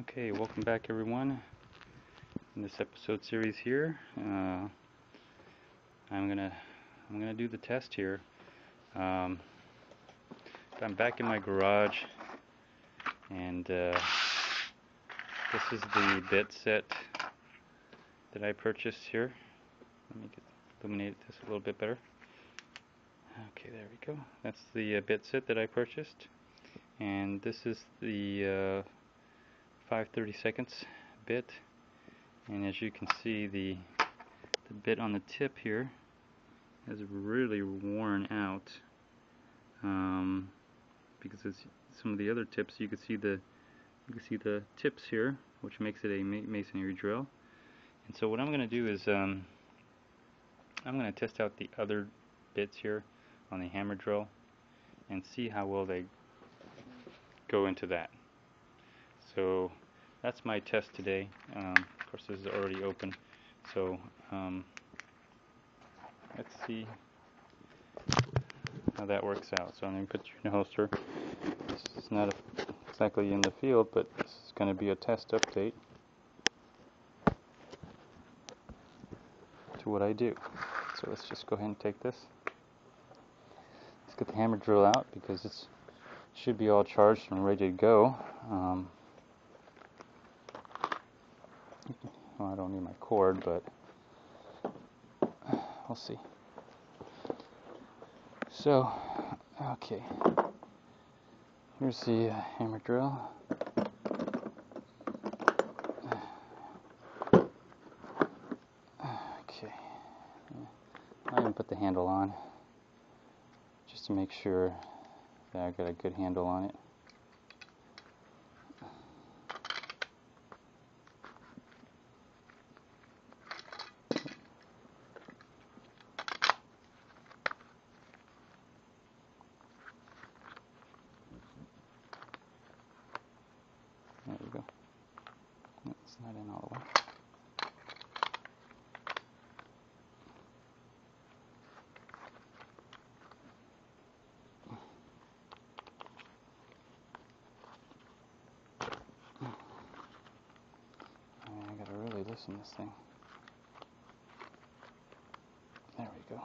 Okay, welcome back everyone. In this episode series here, uh, I'm gonna I'm gonna do the test here. Um, I'm back in my garage, and uh, this is the bit set that I purchased here. Let me get, illuminate this a little bit better. Okay, there we go. That's the uh, bit set that I purchased, and this is the uh, 530 seconds bit. And as you can see the the bit on the tip here has really worn out um, because it's some of the other tips you can see the you can see the tips here which makes it a masonry drill. And so what I'm going to do is um, I'm going to test out the other bits here on the hammer drill and see how well they go into that. So that's my test today. Um, of course, this is already open. So um, let's see how that works out. So I'm going to put you in a holster. This is not a, exactly in the field, but this is going to be a test update to what I do. So let's just go ahead and take this. Let's get the hammer drill out because it should be all charged and ready to go. Um, well, I don't need my cord, but we'll see. So, okay. Here's the uh, hammer drill. Okay. I even put the handle on just to make sure that I got a good handle on it. There we go. It's not in all the way. I gotta really loosen this thing. There we go.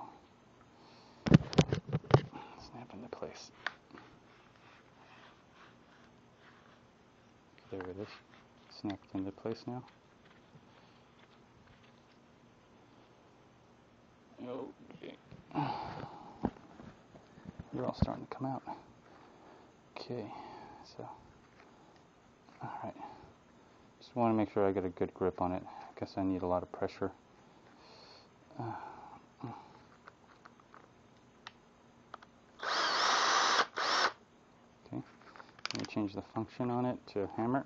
Snap into place. There it is. Snapped into place now. Okay. They're all starting to come out. Okay, so. Alright. Just want to make sure I get a good grip on it. I guess I need a lot of pressure. Uh, okay. Let me change the function on it to hammer.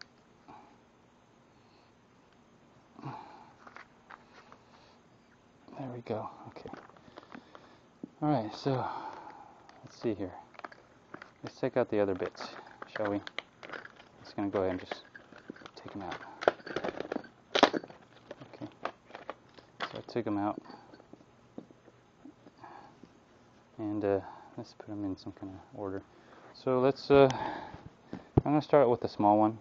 There we go. Okay. Alright, so let's see here. Let's take out the other bits, shall we? Just going to go ahead and just take them out. Okay. So I took them out. And uh, let's put them in some kind of order. So let's, uh, I'm going to start with the small one.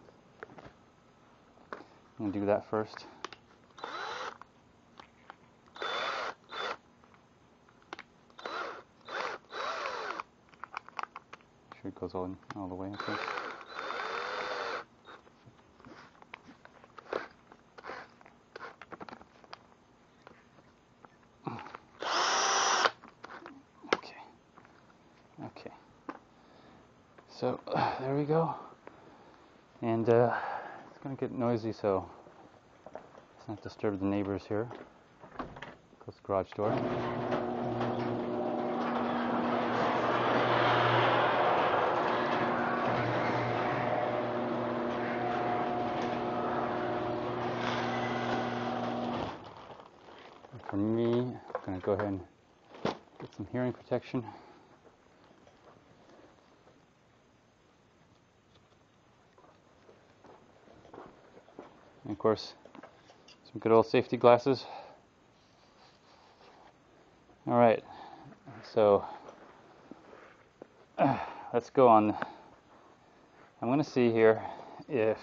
I'm going to do that first. Sure it goes all, all the way, okay. Okay. Okay. So uh, there we go. And uh, it's going to get noisy, so let's not disturb the neighbors here. Close the garage door. For me, I'm going to go ahead and get some hearing protection. Course, some good old safety glasses. All right, so uh, let's go on. I'm going to see here if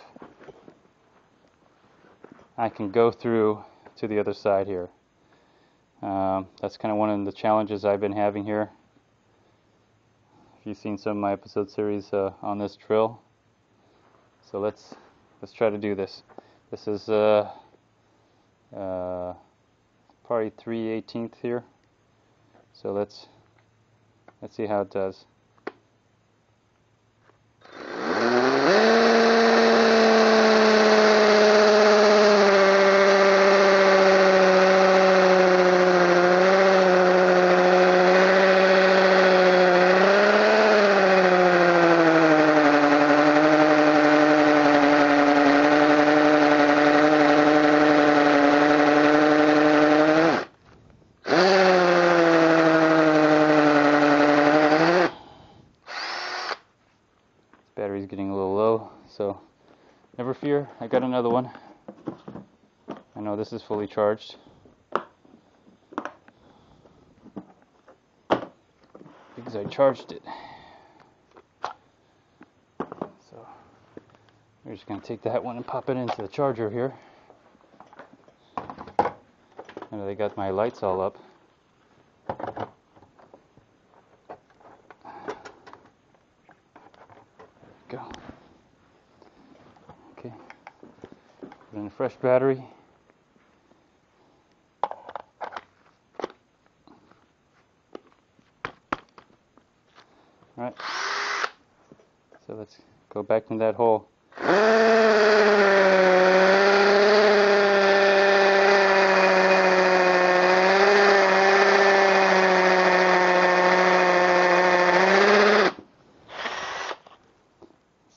I can go through to the other side here. Um, that's kind of one of the challenges I've been having here. If you've seen some of my episode series uh, on this drill, so let's let's try to do this. This is uh, uh, probably 3 18th here. So let's let's see how it does. battery's getting a little low, so never fear, I got another one. I know this is fully charged. Because I charged it. So we're just going to take that one and pop it into the charger here. And they got my lights all up. go. Okay. Put in a fresh battery. Alright. So let's go back in that hole.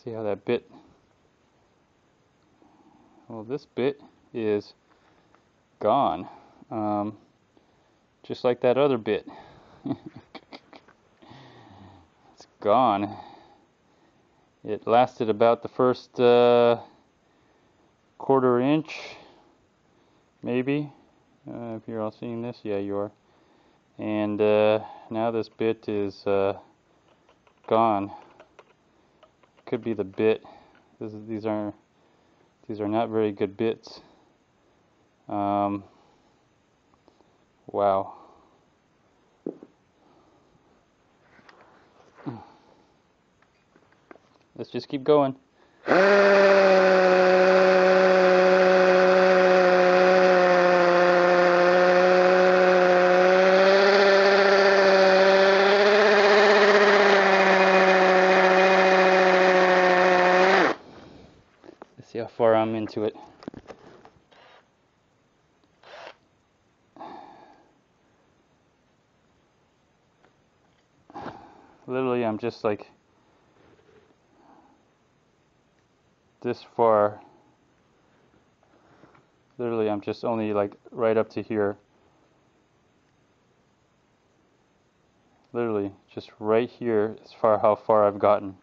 See how that bit, well this bit is gone, um, just like that other bit. it's gone. It lasted about the first uh, quarter inch, maybe, uh, if you're all seeing this, yeah you are. And uh, now this bit is uh, gone could be the bit. Is, these are these are not very good bits. Um, wow. Let's just keep going. See how far I'm into it. Literally, I'm just like this far. Literally, I'm just only like right up to here. Literally, just right here as far how far I've gotten.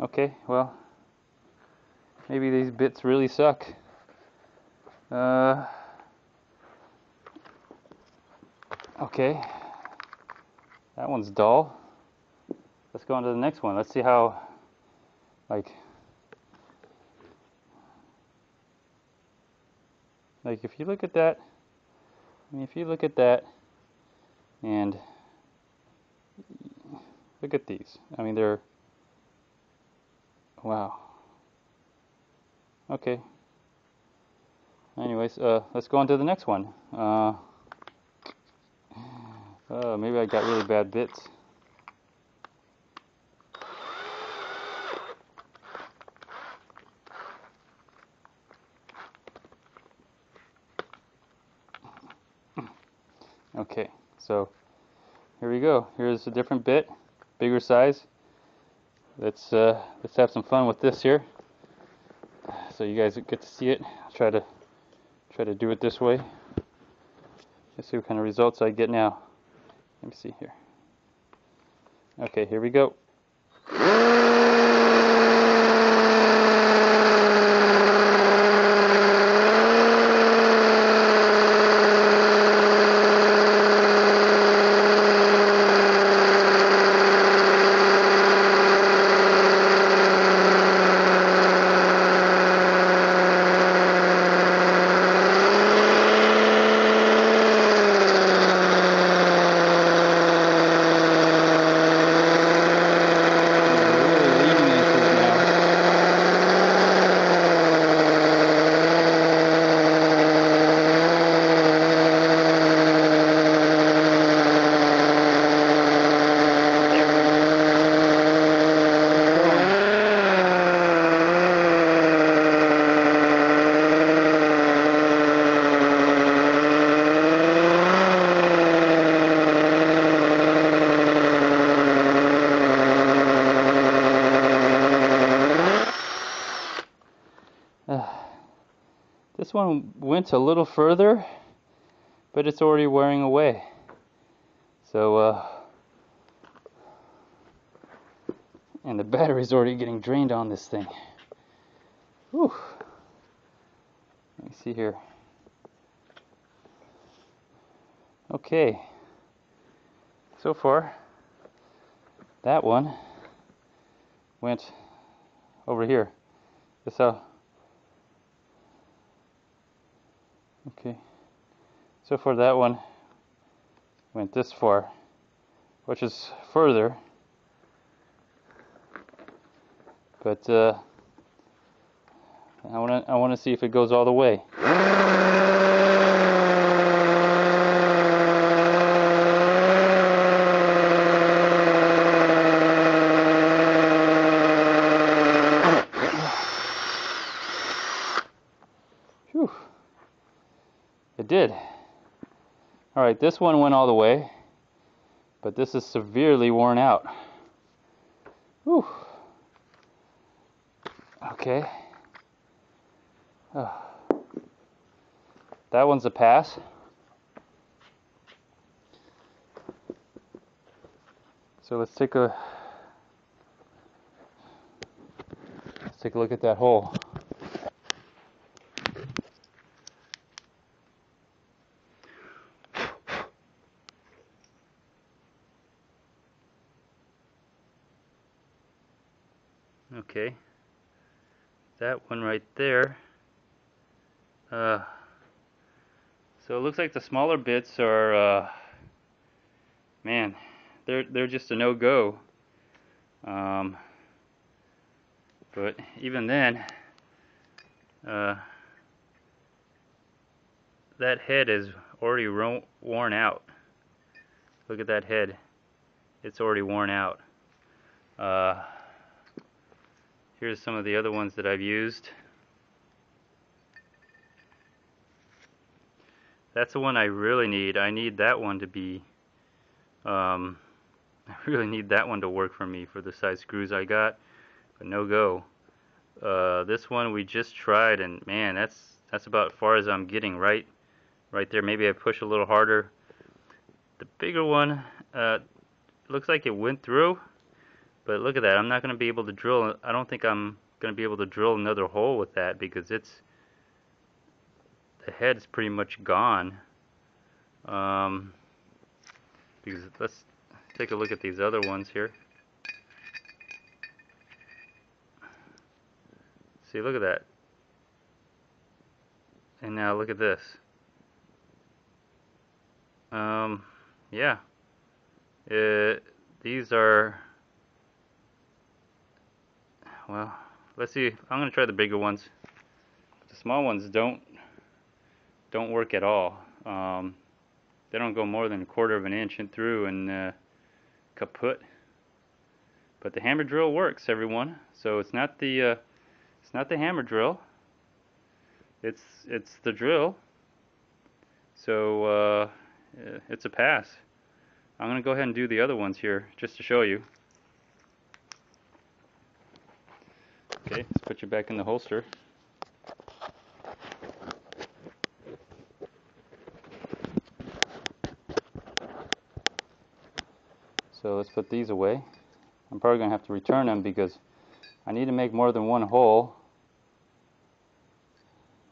Okay, well, maybe these bits really suck. Uh, okay, that one's dull. Let's go on to the next one. Let's see how, like, like if you look at that, I mean, if you look at that, and look at these. I mean, they're, wow. Okay. Anyways, uh, let's go on to the next one. Uh, uh, maybe I got really bad bits. Okay, so here we go. Here's a different bit, bigger size. Let's uh, let's have some fun with this here. So you guys get to see it. I'll try to try to do it this way. Let's see what kind of results I get now. Let me see here. Okay, here we go. One went a little further, but it's already wearing away. So, uh, and the battery's already getting drained on this thing. Whew. Let me see here. Okay. So far, that one went over here. How. Okay. So for that one went this far, which is further. But uh, I want to I want to see if it goes all the way. Whew. It did. All right, this one went all the way, but this is severely worn out. Whew. Okay. Oh. That one's a pass. So let's take a let's take a look at that hole. Okay. That one right there. Uh, so it looks like the smaller bits are, uh, man, they're they're just a no-go. Um, but even then, uh, that head is already worn out. Look at that head; it's already worn out. Uh, Here's some of the other ones that I've used. That's the one I really need. I need that one to be, um, I really need that one to work for me for the size screws I got, but no go. Uh, this one we just tried and man, that's that's about as far as I'm getting right, right there. Maybe I push a little harder. The bigger one, uh, looks like it went through. But look at that, I'm not going to be able to drill, I don't think I'm going to be able to drill another hole with that because it's, the head's pretty much gone. Um, because let's take a look at these other ones here. See, look at that. And now look at this. Um, yeah. It, uh, these are well, let's see. I'm going to try the bigger ones. The small ones don't don't work at all. Um, they don't go more than a quarter of an inch in through and uh, kaput. But the hammer drill works, everyone. So it's not the uh, it's not the hammer drill. It's it's the drill. So uh, it's a pass. I'm going to go ahead and do the other ones here just to show you. Okay, let's put you back in the holster. So let's put these away. I'm probably going to have to return them because I need to make more than one hole.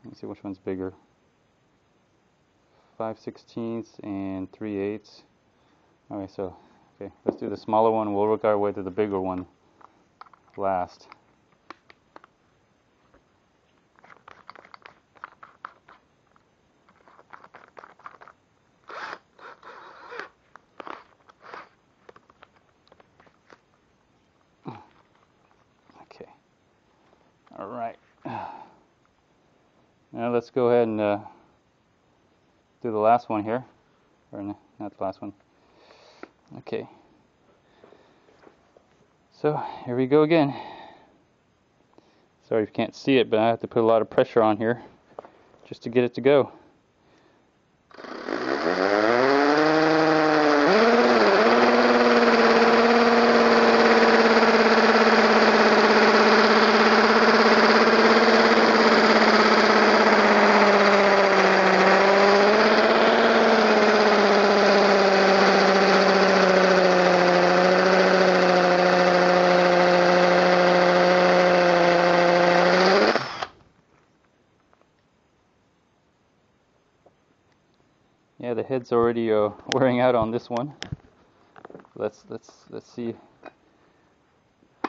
Let's see which one's bigger. 5 sixteenths and 3 eighths. Okay, so okay, let's do the smaller one. We'll work our way to the bigger one last. All right. Now go ahead and uh, do the last one here. Or no, not the last one. Okay. So here we go again. Sorry if you can't see it, but I have to put a lot of pressure on here just to get it to go. Yeah, the head's already uh, wearing out on this one. Let's let's let's see.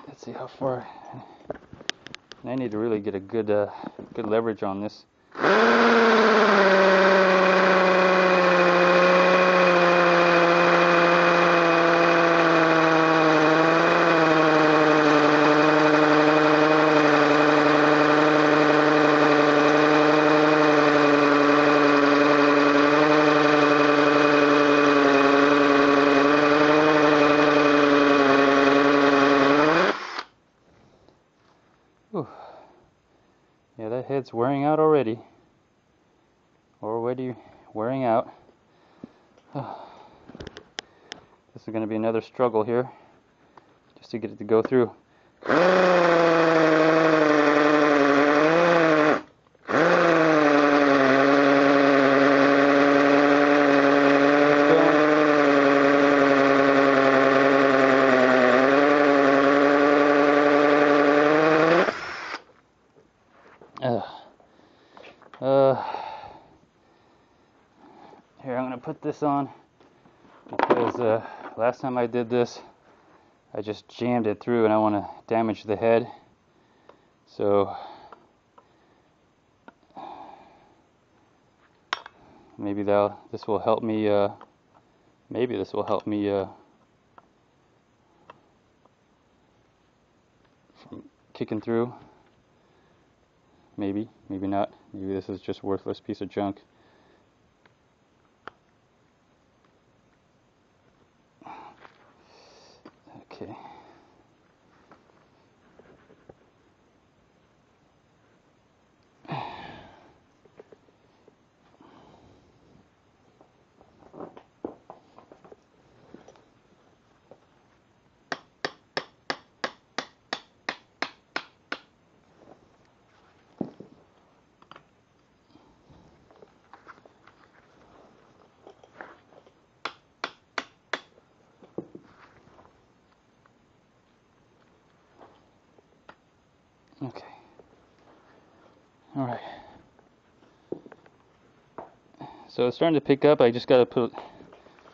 Let's see how far. I need to really get a good uh, good leverage on this. Whew. Yeah, that head's wearing out already. Already wearing out. This is going to be another struggle here just to get it to go through. Uh, uh, here, I'm going to put this on because uh, last time I did this, I just jammed it through and I want to damage the head. So, maybe that this will help me, uh, maybe this will help me uh, kicking through. Maybe, maybe not. Maybe this is just worthless piece of junk. Okay. Okay. All right. So it's starting to pick up. I just got to put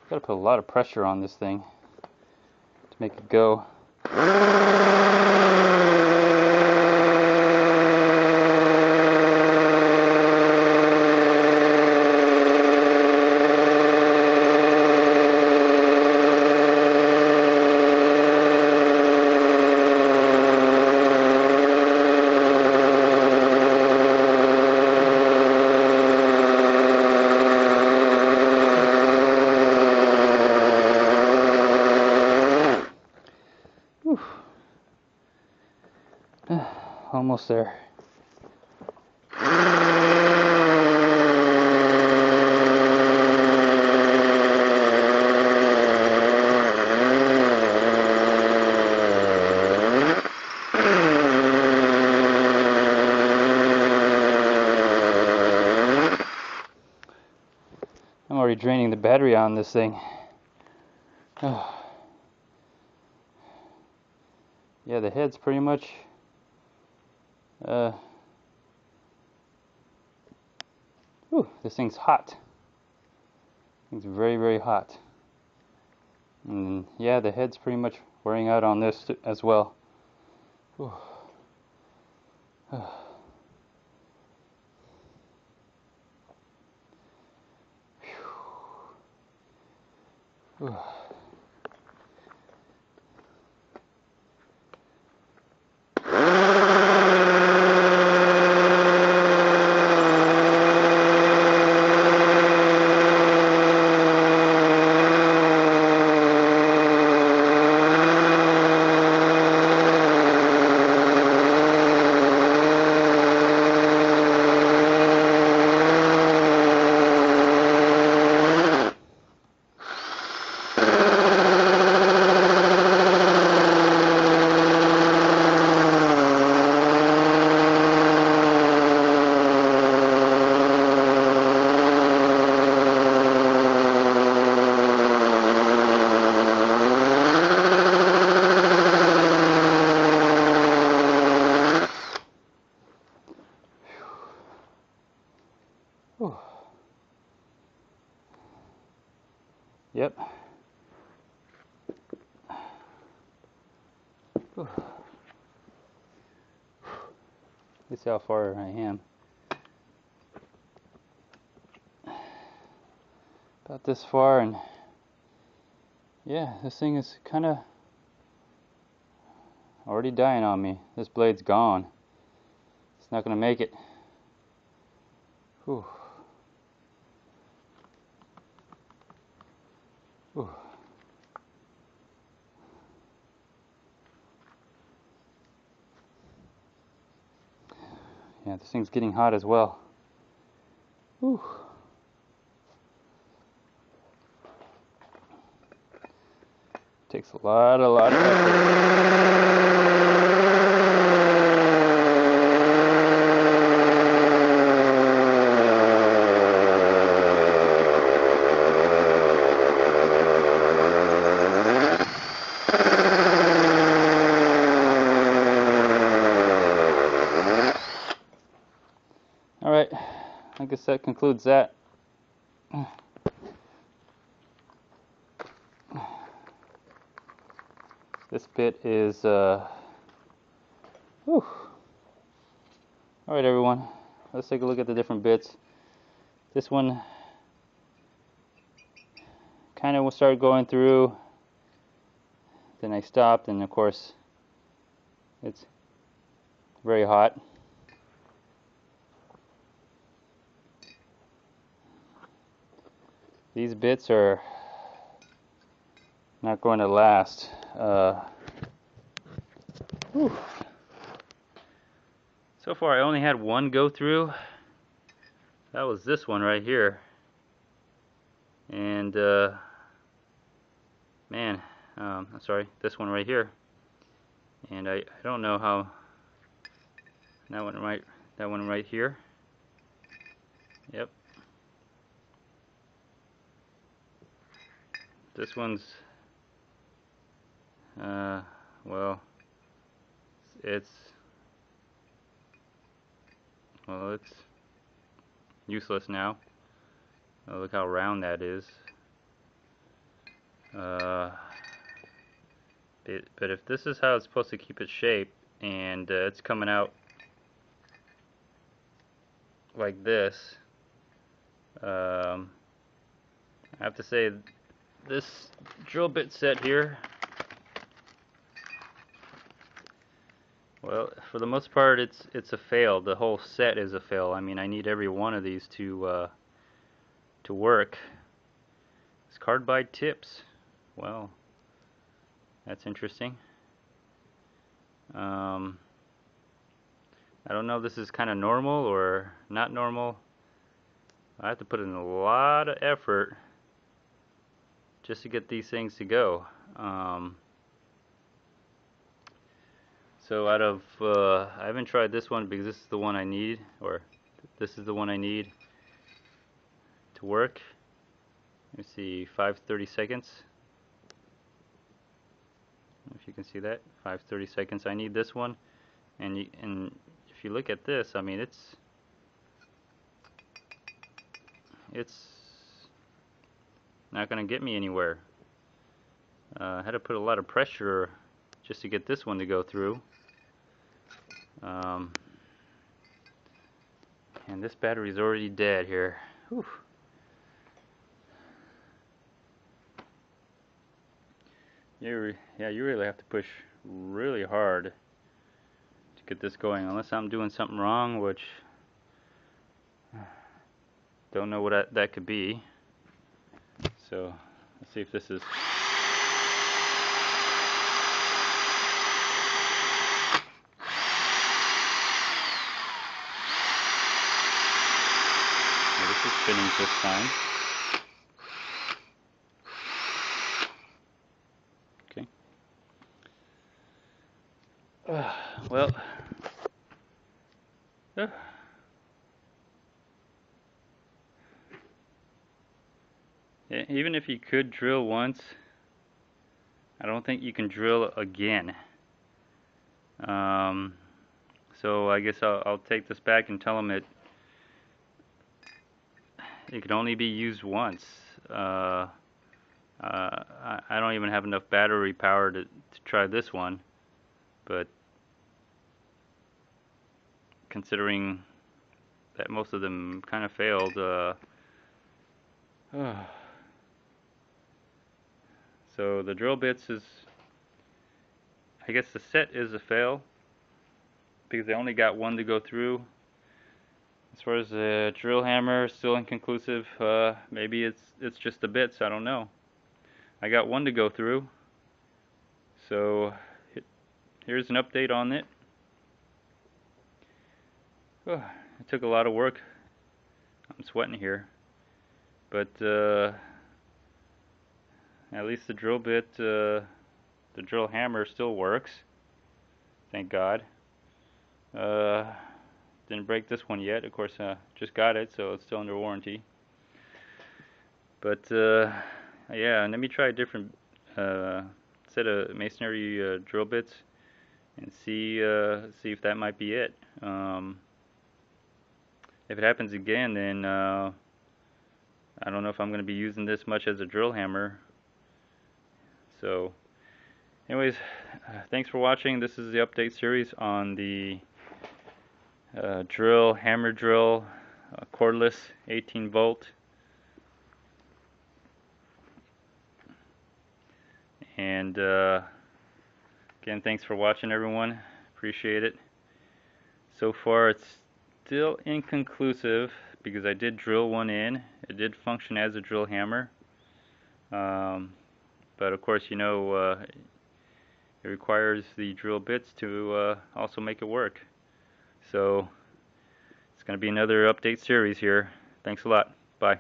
got to put a lot of pressure on this thing to make it go. Whew. Almost there. I'm already draining the battery on this thing. yeah, the head's pretty much uh Ooh, this thing's hot. It's very, very hot. And yeah, the head's pretty much wearing out on this as well. Ooh. Ooh. Yep. Let's how far I am. About this far and yeah, this thing is kind of already dying on me. This blade's gone. It's not going to make it. Whew. Yeah, this thing's getting hot as well. Whew. Takes a lot, a lot of effort. Alright, I guess that concludes that. This bit is, uh, whew. Alright everyone, let's take a look at the different bits. This one kind of started going through, then I stopped, and of course, it's very hot. These bits are not going to last. Uh, so far I only had one go through. That was this one right here. And uh, man, um, I'm sorry, this one right here. And I, I don't know how that one right that one right here. Yep, This one's, uh, well, it's, well, it's useless now. Oh, look how round that is. Uh, it, but if this is how it's supposed to keep its shape, and uh, it's coming out like this, um, I have to say this drill bit set here. Well for the most part it's it's a fail. The whole set is a fail. I mean I need every one of these to uh, to work. It's carbide tips. Well that's interesting. Um, I don't know if this is kind of normal or not normal. I have to put in a lot of effort just to get these things to go. Um, so out of, uh, I haven't tried this one because this is the one I need, or this is the one I need to work. Let me see, 530 seconds. If you can see that, 530 seconds. I need this one, and you, and if you look at this, I mean it's it's not going to get me anywhere. Uh, I had to put a lot of pressure just to get this one to go through. Um, and this battery's already dead here. Whew. You yeah, you really have to push really hard to get this going, unless I'm doing something wrong, which don't know what that could be. So let's see if this is this is spinning this time. Okay. Uh, well, uh, even if you could drill once, I don't think you can drill again. Um, so I guess I'll, I'll, take this back and tell them it it can only be used once. Uh, Uh, I, I don't even have enough battery power to, to try this one, but considering that most of them kind of failed, uh, so the drill bits is, I guess the set is a fail, because they only got one to go through. As far as the drill hammer, still inconclusive. Uh, maybe it's it's just the bits. I don't know. I got one to go through. So here's an update on it. Oh, it took a lot of work. I'm sweating here. But uh, at least the drill bit, uh, the drill hammer still works. Thank God. Uh, didn't break this one yet. Of course, uh, just got it, so it's still under warranty. But uh, yeah, let me try a different uh, set of masonry uh, drill bits and see see if that might be it. Um, if it happens again, then I don't know if I'm going to be using this much as a drill hammer. So, anyways, thanks for watching. This is the update series on the uh, drill, hammer drill, uh, cordless 18 volt. And uh, again, thanks for watching everyone. Appreciate it. So far it's still inconclusive because I did drill one in. It did function as a drill hammer. Um, but of course, you know, uh, it requires the drill bits to uh, also make it work. So it's going to be another update series here. Thanks a lot. Bye.